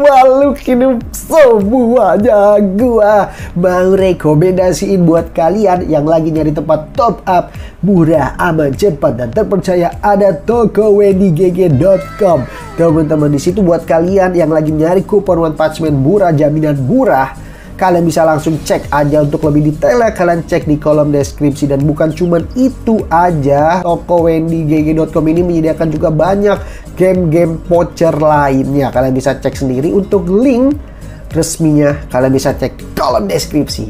makhluk hidup semuanya gua mau rekomendasiin buat kalian yang lagi nyari tempat top up murah, aman, cepat dan terpercaya ada toko wendygg.com. Teman-teman di situ buat kalian yang lagi nyari kupon one punch man murah jaminan murah kalian bisa langsung cek aja untuk lebih detailnya kalian cek di kolom deskripsi. Dan bukan cuman itu aja toko wendygg.com ini menyediakan juga banyak game-game voucher lainnya. Kalian bisa cek sendiri untuk link resminya. Kalian bisa cek kolom deskripsi.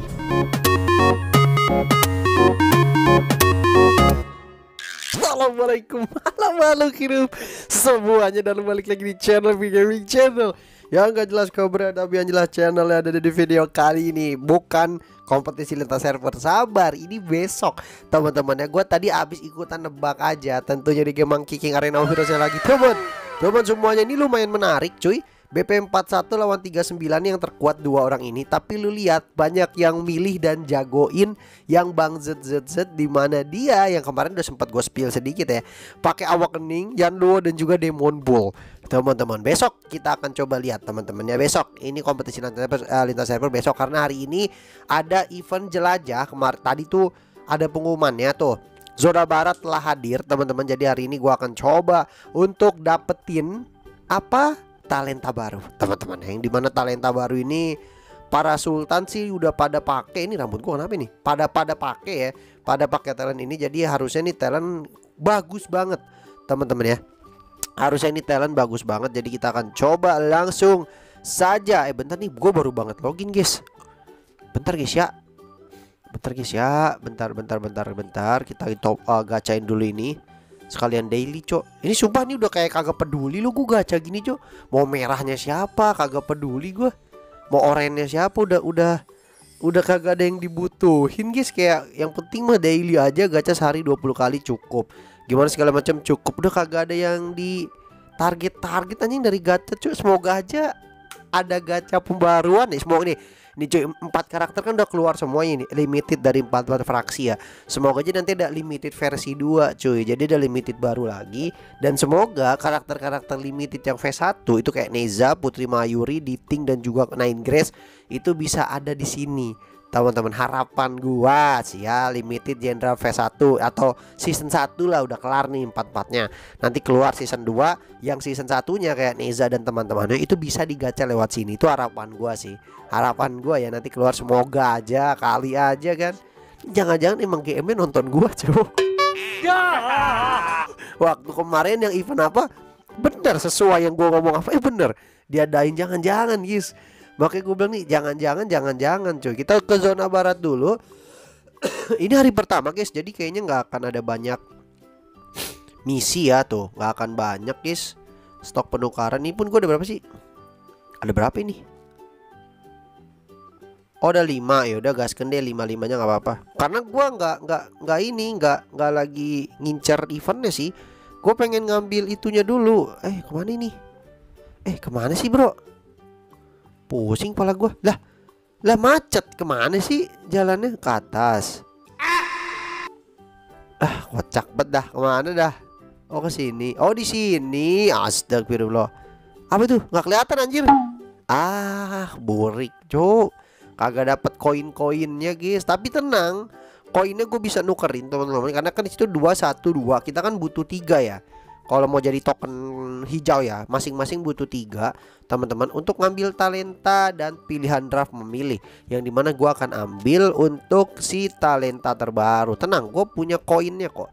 Assalamualaikum. Malam makhluk hidup. Semuanya dan balik lagi di channel Gaming Channel yang gak jelas kabar tapi yang jelas channel yang ada di video kali ini. Bukan kompetisi lintas server. Sabar ini besok. Teman-teman ya gue tadi abis ikutan nebak aja. Tentunya di game Kicking Arena Heroes lagi. Teman teman semuanya ini lumayan menarik cuy BP 41 lawan 39 yang terkuat dua orang ini. Tapi lu lihat banyak yang milih dan jagoin Yang Bang ZZZ di mana dia yang kemarin udah sempat gue spill sedikit ya. Pakai awak kening, Yanluo dan juga Demon Bull. Teman-teman besok kita akan coba lihat teman-teman ya Besok ini kompetisi lintas server, server besok. Karena hari ini ada event jelajah Kemarin tadi tuh ada pengumumannya tuh. Zona Barat telah hadir teman-teman. Jadi hari ini gue akan coba untuk dapetin apa talenta baru. Teman-teman yang di mana talenta baru ini para sultan sih udah pada pakai ini rambut gua kenapa nih pada pada pakai ya pada pakai talent ini. Jadi harusnya nih talent bagus banget. Teman-teman ya harusnya ini talent bagus banget. Jadi kita akan coba langsung saja. Eh bentar nih gue baru banget login guys. Bentar guys ya. Bentar guys ya. Bentar bentar bentar bentar. Kita top uh, gacain dulu ini sekalian daily cok. Ini sumpah nih udah kayak kagak peduli lu gue gacha gini cok. Mau merahnya siapa? Kagak peduli gue mau oranye siapa? Udah udah udah kagak ada yang dibutuhin guys. Kayak yang penting mah daily aja gacha sehari 20 kali cukup. Gimana segala macam cukup. Udah kagak ada yang di target target anjing dari gacha cok. Semoga aja ada gacha pembaruan nih. Semoga nih ini cuy empat karakter kan udah keluar semuanya ini limited dari empat empat fraksi ya. Semoga aja nanti ada limited versi 2 cuy. Jadi ada limited baru lagi dan semoga karakter-karakter limited yang V1 itu kayak Neza, Putri Mayuri, Diting dan juga Nine Grace itu bisa ada di sini teman-teman harapan gua sih ya limited general V1 atau season 1 lah udah kelar nih empat-empatnya. Nanti keluar season 2 yang season satunya kayak Neza dan teman-temannya itu bisa digacha lewat sini. Itu harapan gua sih. Harapan gua ya nanti keluar semoga aja kali aja kan. Jangan-jangan emang GM nonton gua coba waktu kemarin yang event apa? Bener sesuai yang gua ngomong apa? Eh bener. Diadain jangan-jangan guys Makanya gue bilang nih jangan-jangan jangan-jangan cuy. Kita ke zona barat dulu. Ini hari pertama guys. Jadi kayaknya nggak akan ada banyak Misi ya tuh. Nggak akan banyak guys Stok penukaran. Ini pun gue ada berapa sih? Ada berapa ini? Oh ada 5 ya udah gasken deh 5 limanya nggak apa-apa. Karena gue nggak nggak nggak ini nggak nggak lagi ngincer eventnya sih. Gue pengen ngambil itunya dulu. Eh ke mana ini? Eh ke mana sih bro Pusing pala gue Lah lah macet ke mana sih jalannya? Ke atas. Ah kocak bet dah. Ke mana dah? Oh ke sini. Oh di sini. Astagfirullah. Apa tuh? Nggak kelihatan anjir. Ah burik cuk. Kagak dapat koin-koinnya guys. Tapi tenang koinnya gue bisa nukerin teman-teman. Karena kan itu dua satu dua. Kita kan butuh tiga ya kalau mau jadi token hijau ya masing-masing butuh tiga teman-teman untuk ngambil talenta dan pilihan draft memilih. Yang di mana gue akan ambil untuk si talenta terbaru. Tenang gue punya koinnya kok.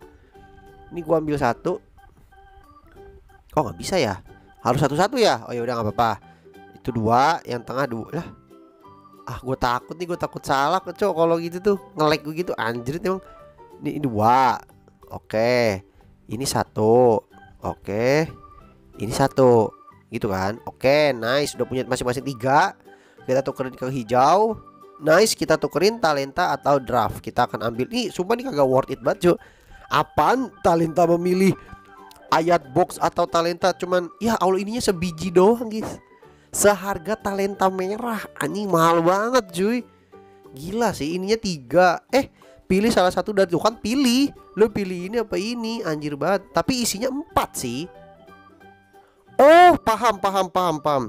Ini gue ambil satu. Kok nggak bisa ya? Harus satu-satu ya? Oh ya udah nggak apa-apa. Itu dua yang tengah dua. Lah ah gue takut nih gue takut salah kok kalau gitu tuh. Ngelek gue gitu anjir emang. Ini dua. Oke ini satu Oke. Ini satu. Gitu kan. Oke, nice. Udah punya masing-masing tiga. Kita tukerin ke hijau. Nice, kita tukerin talenta atau draft. Kita akan ambil. Nih, sumpah nih kagak worth it banget, cuy. Apaan talenta memilih ayat box atau talenta cuman ya Allah ininya sebiji doang, guys. Seharga talenta merah. Anjing mahal banget, cuy. Gila sih, ininya tiga. Eh, pilih salah satu dari tuh kan pilih lo pilih ini apa ini? Anjir banget. Tapi isinya empat sih. Oh paham paham paham paham.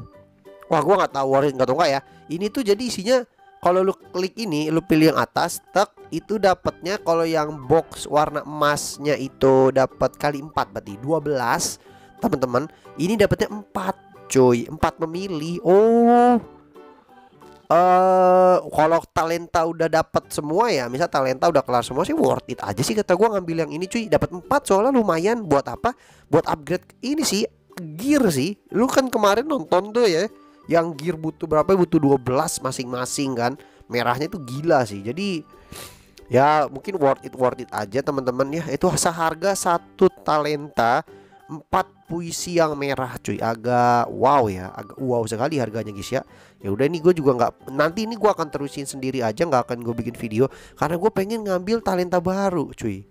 Wah gua nggak tahu it nggak tahu nggak ya? Ini tuh jadi isinya kalau lu klik ini lu pilih yang atas tek itu dapatnya kalau yang box warna emasnya itu dapat kali 4 berarti 12 teman-teman ini dapatnya 4 cuy. 4 memilih oh uh, kalau talenta udah dapat semua ya, misal talenta udah kelar semua sih worth it aja sih kata gua ngambil yang ini cuy, dapat 4 soalnya lumayan buat apa? Buat upgrade ini sih gear sih. Lu kan kemarin nonton tuh ya, yang gear butuh berapa? Butuh 12 masing-masing kan. Merahnya itu gila sih. Jadi ya mungkin worth it worth it aja teman-teman ya. Itu seharga satu talenta empat puisi yang merah cuy agak wow ya agak wow sekali harganya guys ya ya udah ini gue juga nggak nanti ini gue akan terusin sendiri aja nggak akan gue bikin video karena gue pengen ngambil talenta baru cuy.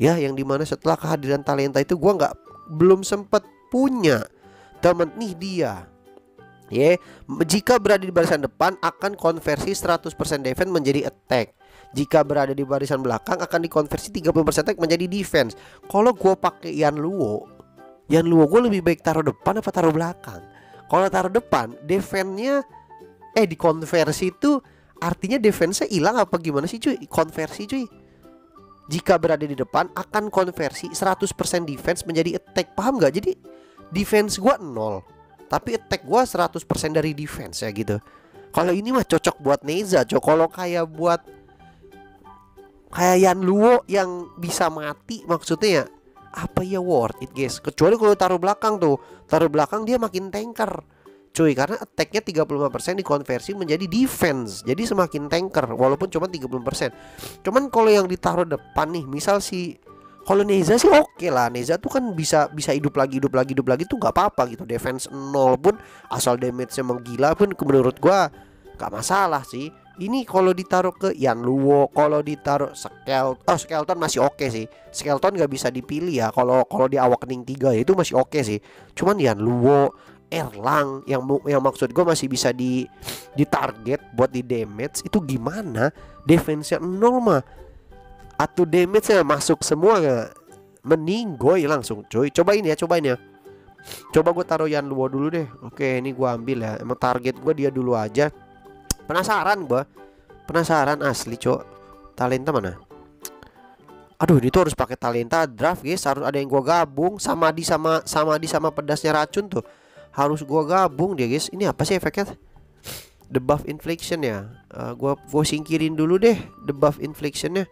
Ya yang di mana setelah kehadiran talenta itu gue nggak belum sempet punya temen nih dia. Ya yeah. jika berada di barisan depan akan konversi 100% defense menjadi attack. Jika berada di barisan belakang akan dikonversi 30% attack menjadi defense. Kalau gue pakai Yan Luo yang lu gue lebih baik taruh depan apa taruh belakang? Kalau taruh depan defense-nya eh dikonversi itu artinya defense-nya hilang apa gimana sih cuy? Konversi cuy. Jika berada di depan akan konversi 100% defense menjadi attack. Paham gak jadi defense gua nol tapi attack gua 100% dari defense ya gitu. Kalau ini mah cocok buat Neza cok kalau kayak buat kayak Yan Luo yang bisa mati maksudnya ya apa ya worth it guys? Kecuali kalau taruh belakang tuh. Taruh belakang dia makin tanker cuy karena attacknya 35% dikonversi menjadi defense jadi semakin tanker walaupun cuma 30% cuman kalau yang ditaruh depan nih misal si kalau Neza sih oke okay lah Neza tuh kan bisa bisa hidup lagi hidup lagi hidup lagi tuh nggak apa-apa gitu defense nol pun asal damage-nya menggila pun menurut gua nggak masalah sih ini kalau ditaruh ke Yan Luo, kalau ditaruh Skeleton, oh Skeleton masih oke okay sih. Skeleton nggak bisa dipilih ya. Kalau kalau di Awakening 3 ya itu masih oke okay sih. Cuman Yan Luo, Erlang yang yang maksud gue masih bisa di di target buat di damage itu gimana? Defense-nya nol mah. Atau damage-nya masuk semua gak? Meninggoy langsung cuy. Cobain ya, cobain ya. Coba gue taruh Yan Luo dulu deh. Oke, ini gue ambil ya. Emang target gue dia dulu aja. Penasaran gua. Penasaran asli, Cok. Talenta mana? Aduh, itu harus pakai talenta draft, guys. Harus ada yang gua gabung sama di sama sama di sama pedasnya racun tuh. Harus gua gabung dia, guys. Ini apa sih efeknya? The buff infliction ya. Uh, gua gua singkirin dulu deh the buff inflictionnya.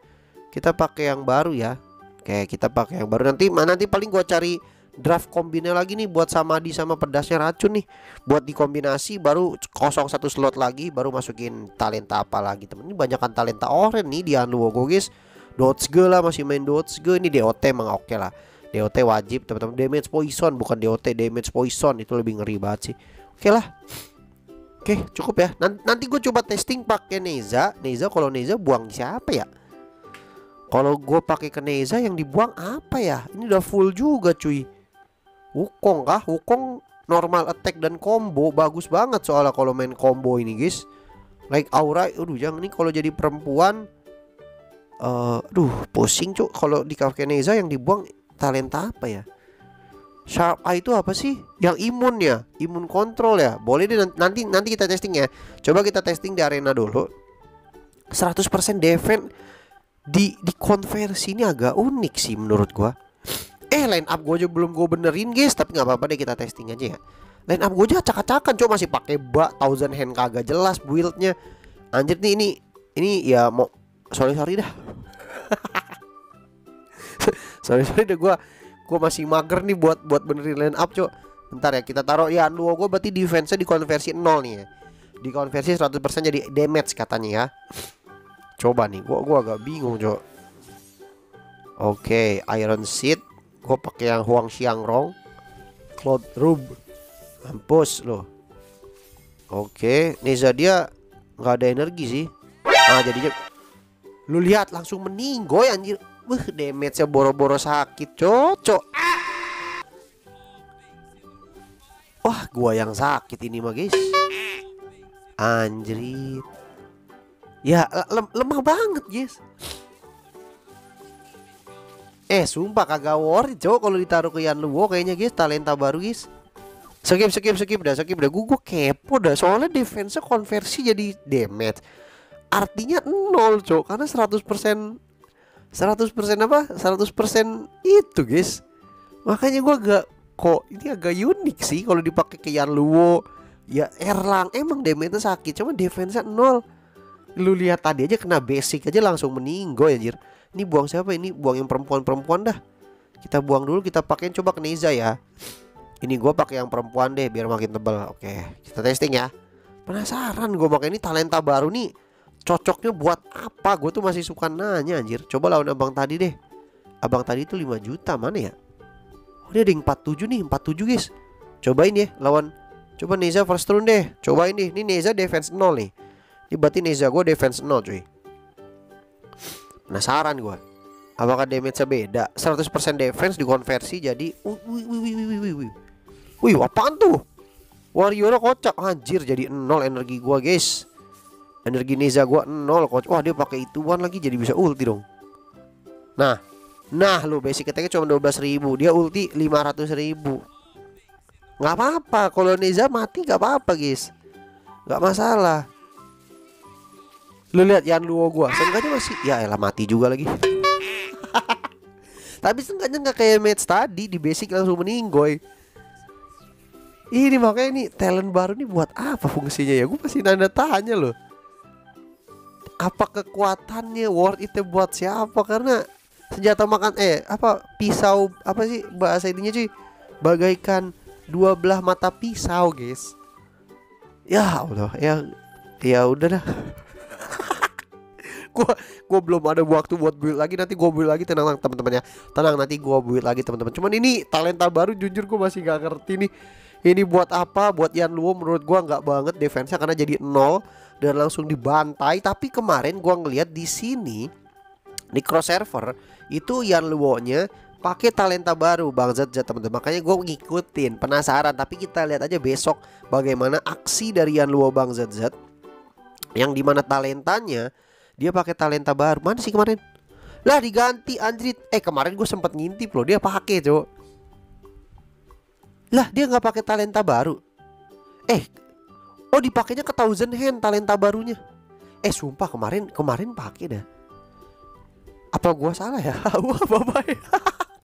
Kita pakai yang baru ya. Oke, kita pakai yang baru nanti nanti paling gua cari draft kombinnya lagi nih buat sama di sama pedasnya racun nih buat dikombinasi baru kosong satu slot lagi baru masukin talenta apa lagi temen ini banyak kan talenta oren nih di Anuogo guys Dodge lah masih main Dodge ini DOT emang oke okay lah DOT wajib teman-teman. Damage poison bukan DOT damage poison. Itu lebih ngeri banget sih. Oke lah. Oke cukup ya. Nanti, nanti gue coba testing pakai Neza. Neza kalau Neza buang siapa ya? Kalau gue pakai ke Neza yang dibuang apa ya? Ini udah full juga cuy. Wukong kah? Wukong normal attack dan combo. Bagus banget soalnya kalau main combo ini guys. Like aura, aduh jangan nih kalau jadi perempuan uh, aduh pusing cuk. Kalau di Kafkeneza yang dibuang talenta apa ya? Sharp Eye itu apa sih? Yang imun ya, imun kontrol ya. Boleh deh nanti nanti kita testing ya. Coba kita testing di arena dulu. 100% defense di di konversi ini agak unik sih menurut gua. Eh line up gue aja belum gue benerin guys Tapi nggak apa-apa deh kita testing aja ya Line up gue aja acak-acakan Cuma masih pakai bak Thousand hand kagak jelas buildnya Anjir nih ini Ini ya mau Sorry sorry dah Sorry sorry deh gue Gue masih mager nih buat buat benerin line up cok. Bentar ya kita taruh ya dua gue berarti defense-nya dikonversi 0 nih ya. Dikonversi 100% jadi damage katanya ya. Coba nih gua gua agak bingung cok. Oke, okay, Iron Seed gue pakai yang Huang Xiangrong. Cloud Rub mampus loh oke Neza dia nggak ada energi sih. Nah jadinya lu lihat langsung meninggoy anjir Wah damage nya boro-boro sakit cocok. Wah gua yang sakit ini mah guys. Anjrit. Ya lemah banget guys. Eh sumpah kagak worth it kalau ditaruh ke Yan Luo kayaknya guys talenta baru guys. Skip skip skip dah skip dah. Gue gue kepo dah soalnya defense konversi jadi damage. Artinya nol cok karena 100% 100% apa? 100% itu guys. Makanya gue agak kok ini agak unik sih kalau dipakai ke Luwo ya Erlang emang damage sakit cuma defense nol. Lu lihat tadi aja kena basic aja langsung meninggal anjir. Ini buang siapa ini? Buang yang perempuan-perempuan dah. Kita buang dulu kita pakein coba ke Neza ya. Ini gue pakai yang perempuan deh biar makin tebal. Oke kita testing ya. Penasaran gue pakai ini talenta baru nih cocoknya buat apa? Gue tuh masih suka nanya anjir. Coba lawan abang tadi deh. Abang tadi itu 5 juta mana ya? Oh dia ada yang 47 nih 47 guys. Cobain ya lawan. Coba Neza first round deh. Cobain nih ini Neza defense 0 nih. Ini berarti Neza gue defense 0 cuy. Penasaran gue apakah damage beda? 100% defense dikonversi jadi wih wih wih wih wih wih wih. Apaan tuh? Wario kocak. Anjir jadi nol energi gue guys energi Neza gua nol coach. Wah dia pakai ituan lagi jadi bisa ulti dong. Nah nah lu basic attack cuma 12 ribu dia ulti 500 ribu. Nggak apa-apa kalau Neza mati nggak apa-apa guys. Nggak masalah. Lu lihat Yan Luo gua seenggaknya masih ya elah mati juga lagi. Tapi seenggaknya nggak kayak match tadi di basic langsung meninggoy ini makanya nih talent baru nih buat apa fungsinya ya? Gue masih nanda tanya loh apa kekuatannya? Worth itu buat siapa? Karena senjata makan eh apa pisau apa sih bahasa ininya cuy? Bagaikan dua belah mata pisau guys. Ya Allah ya ya udah dah. Gua gua belum ada waktu buat build lagi. Nanti gua build lagi tenang teman-teman ya. Tenang nanti gua build lagi teman-teman. Cuman ini talenta baru jujur gua masih gak ngerti nih ini buat apa? Buat Yan Luo menurut gua nggak banget defense-nya karena jadi nol dan langsung dibantai. Tapi kemarin gua ngeliat di sini di cross server itu Yan Luo-nya pakai talenta baru Bang Zat teman-teman. Makanya gue ngikutin penasaran. Tapi kita lihat aja besok bagaimana aksi dari Yan Luo Bang Zat yang di mana talentanya dia pakai talenta baru. Mana sih kemarin? Lah diganti Andrit eh kemarin gue sempat ngintip loh. Dia pakai cowok lah dia nggak pakai talenta baru eh Oh dipakainya ke Thousand Hand talenta barunya. Eh sumpah kemarin kemarin pakai dah. Apa gua salah ya? Wah bapak ya.